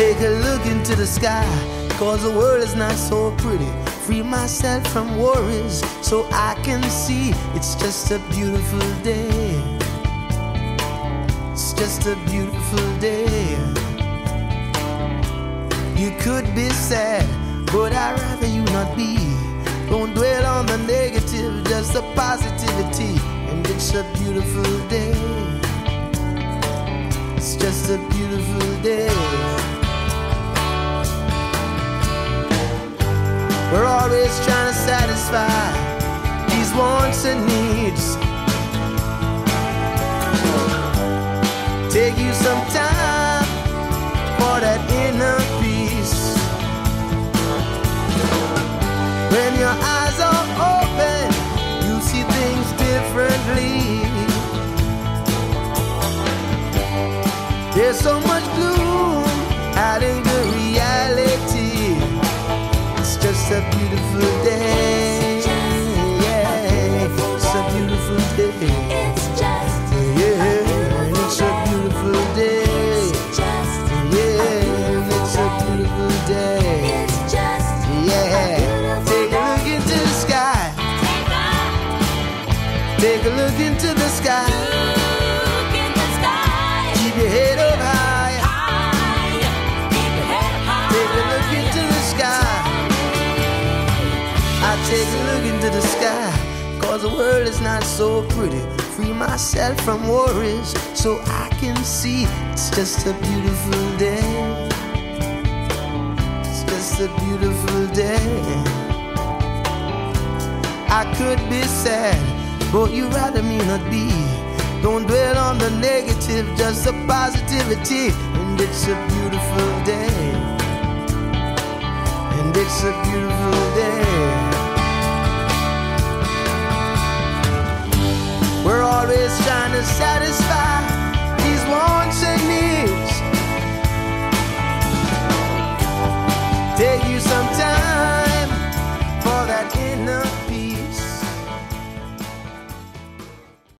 Take a look into the sky, cause the world is not so pretty. Free myself from worries so I can see it's just a beautiful day. It's just a beautiful day. You could be sad, but I'd rather you not be. Don't dwell on the negative, just the positivity. And it's a beautiful day. It's just a beautiful always trying to satisfy these wants and needs. Take you some time for that inner peace. When your eyes are open, you see things differently. There's so much It's a beautiful day. Yeah, it's a beautiful day. Yeah, it's a beautiful day. Yeah, it's a beautiful day. it's just Yeah, take a look into the sky. Take a look into the sky. Cause the world is not so pretty. Free myself from worries so I can see it's just a beautiful day. It's just a beautiful day. I could be sad, but you'd rather me not be. Don't dwell on the negative, just the positivity. And it's a beautiful day. And it's a beautiful day. satisfy these wants and needs. Take you some time for that inner.